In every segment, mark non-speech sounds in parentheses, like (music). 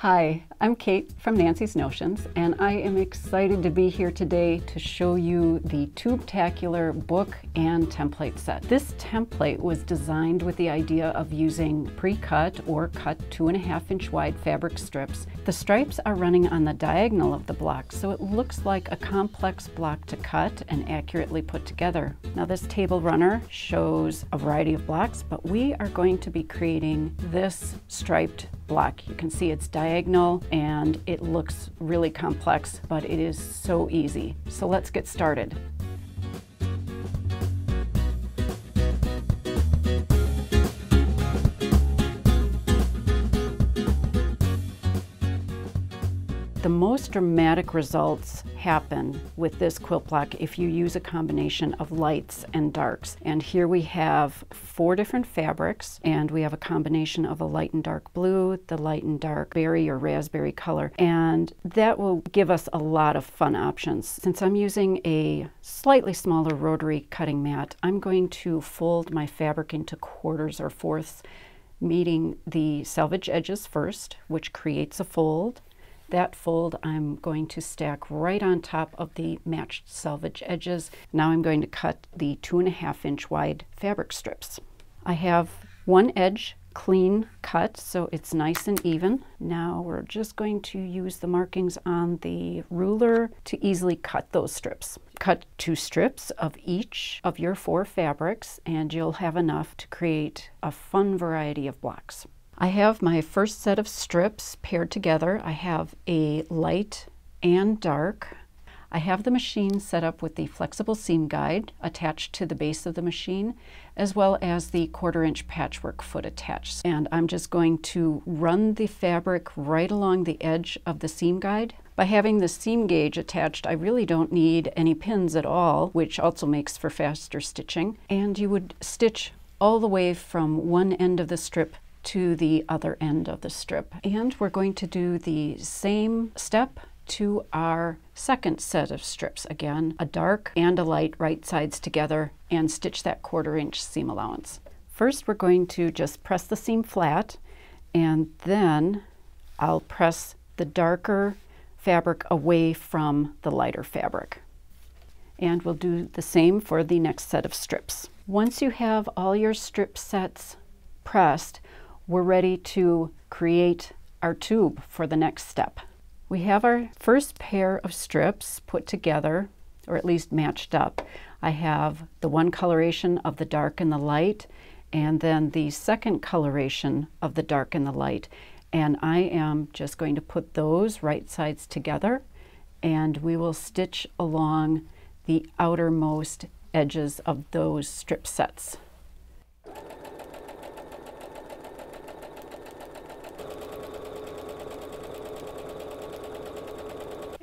Hi, I'm Kate from Nancy's Notions, and I am excited to be here today to show you the Tube-tacular book and template set. This template was designed with the idea of using pre-cut or cut two and a half inch wide fabric strips. The stripes are running on the diagonal of the block, so it looks like a complex block to cut and accurately put together. Now this table runner shows a variety of blocks, but we are going to be creating this striped block. You can see it's diagonal and it looks really complex, but it is so easy. So let's get started. The most dramatic results happen with this quilt block if you use a combination of lights and darks. And here we have four different fabrics and we have a combination of a light and dark blue, the light and dark berry or raspberry color. And that will give us a lot of fun options. Since I'm using a slightly smaller rotary cutting mat, I'm going to fold my fabric into quarters or fourths meeting the selvage edges first, which creates a fold. That fold I'm going to stack right on top of the matched selvage edges. Now I'm going to cut the two and a half inch wide fabric strips. I have one edge clean cut so it's nice and even. Now we're just going to use the markings on the ruler to easily cut those strips. Cut two strips of each of your four fabrics and you'll have enough to create a fun variety of blocks. I have my first set of strips paired together. I have a light and dark. I have the machine set up with the flexible seam guide attached to the base of the machine, as well as the quarter inch patchwork foot attached. And I'm just going to run the fabric right along the edge of the seam guide. By having the seam gauge attached, I really don't need any pins at all, which also makes for faster stitching. And you would stitch all the way from one end of the strip to the other end of the strip. And we're going to do the same step to our second set of strips. Again, a dark and a light right sides together and stitch that quarter inch seam allowance. First, we're going to just press the seam flat and then I'll press the darker fabric away from the lighter fabric. And we'll do the same for the next set of strips. Once you have all your strip sets pressed, we're ready to create our tube for the next step. We have our first pair of strips put together, or at least matched up. I have the one coloration of the dark and the light, and then the second coloration of the dark and the light. And I am just going to put those right sides together, and we will stitch along the outermost edges of those strip sets.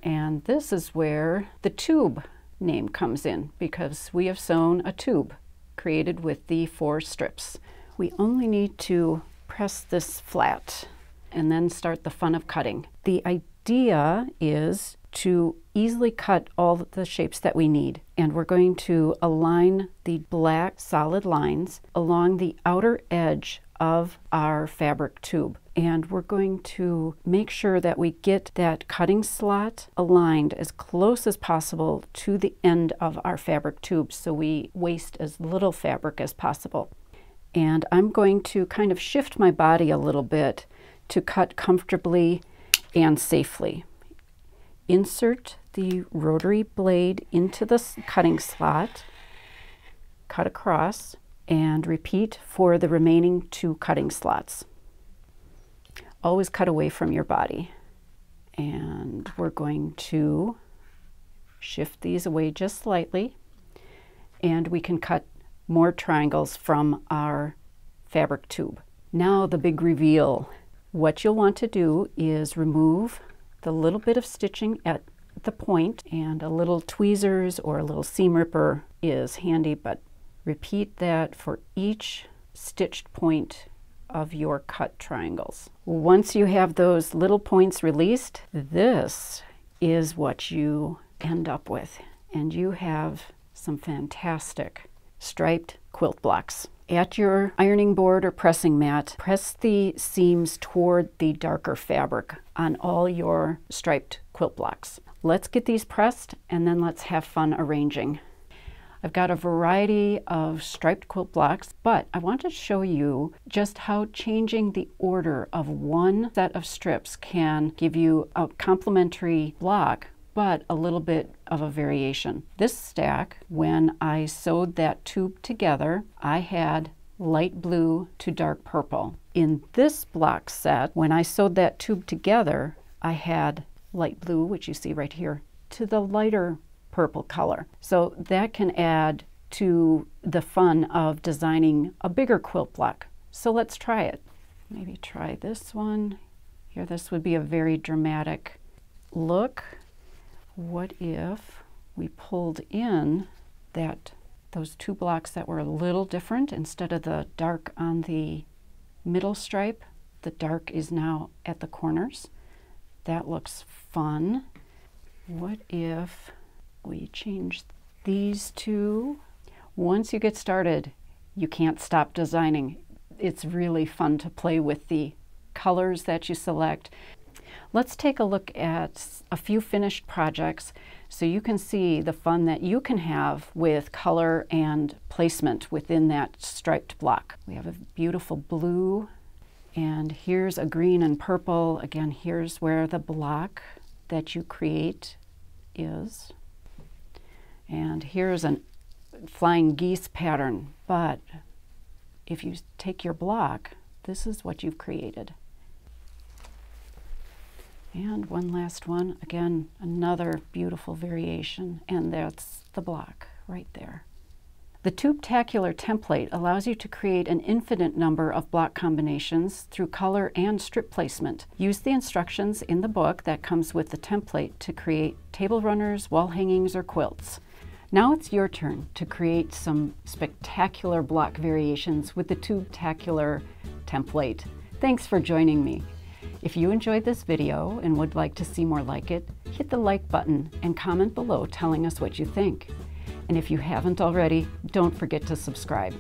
And this is where the tube name comes in because we have sewn a tube created with the four strips. We only need to press this flat and then start the fun of cutting. The idea is to easily cut all the shapes that we need. And we're going to align the black solid lines along the outer edge of our fabric tube. And we're going to make sure that we get that cutting slot aligned as close as possible to the end of our fabric tube so we waste as little fabric as possible. And I'm going to kind of shift my body a little bit to cut comfortably and safely. Insert the rotary blade into the cutting slot, cut across, and repeat for the remaining two cutting slots. Always cut away from your body. And we're going to shift these away just slightly and we can cut more triangles from our fabric tube. Now the big reveal. What you'll want to do is remove the little bit of stitching at the point and a little tweezers or a little seam ripper is handy but Repeat that for each stitched point of your cut triangles. Once you have those little points released, this is what you end up with. And you have some fantastic striped quilt blocks. At your ironing board or pressing mat, press the seams toward the darker fabric on all your striped quilt blocks. Let's get these pressed and then let's have fun arranging. I've got a variety of striped quilt blocks, but I want to show you just how changing the order of one set of strips can give you a complementary block but a little bit of a variation. This stack, when I sewed that tube together, I had light blue to dark purple. In this block set, when I sewed that tube together, I had light blue, which you see right here, to the lighter purple color. So that can add to the fun of designing a bigger quilt block. So let's try it. Maybe try this one. Here, this would be a very dramatic look. What if we pulled in that those two blocks that were a little different instead of the dark on the middle stripe, the dark is now at the corners. That looks fun. What if we change these two. Once you get started, you can't stop designing. It's really fun to play with the colors that you select. Let's take a look at a few finished projects so you can see the fun that you can have with color and placement within that striped block. We have a beautiful blue and here's a green and purple. Again, here's where the block that you create is. And here's a flying geese pattern, but if you take your block, this is what you've created. And one last one, again, another beautiful variation, and that's the block right there. The Tubetacular template allows you to create an infinite number of block combinations through color and strip placement. Use the instructions in the book that comes with the template to create table runners, wall hangings, or quilts. Now it's your turn to create some spectacular block variations with the Tubetacular template. Thanks for joining me. If you enjoyed this video and would like to see more like it, hit the like button and comment below telling us what you think. And if you haven't already, don't forget to subscribe.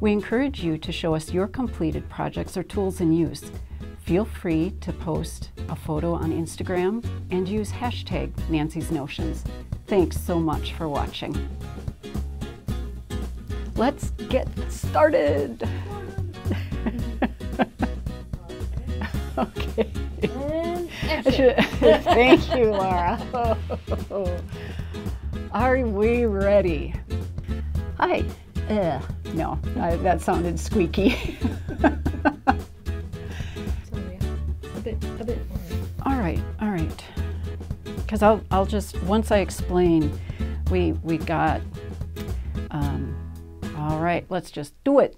We encourage you to show us your completed projects or tools in use. Feel free to post a photo on Instagram and use hashtag Nancy's Notions. Thanks so much for watching. Let's get started. (laughs) okay. (laughs) Thank you, Laura. (laughs) Are we ready? Hi. Uh, no, I, that sounded squeaky. Because I'll, I'll just, once I explain, we, we got, um, all right, let's just do it.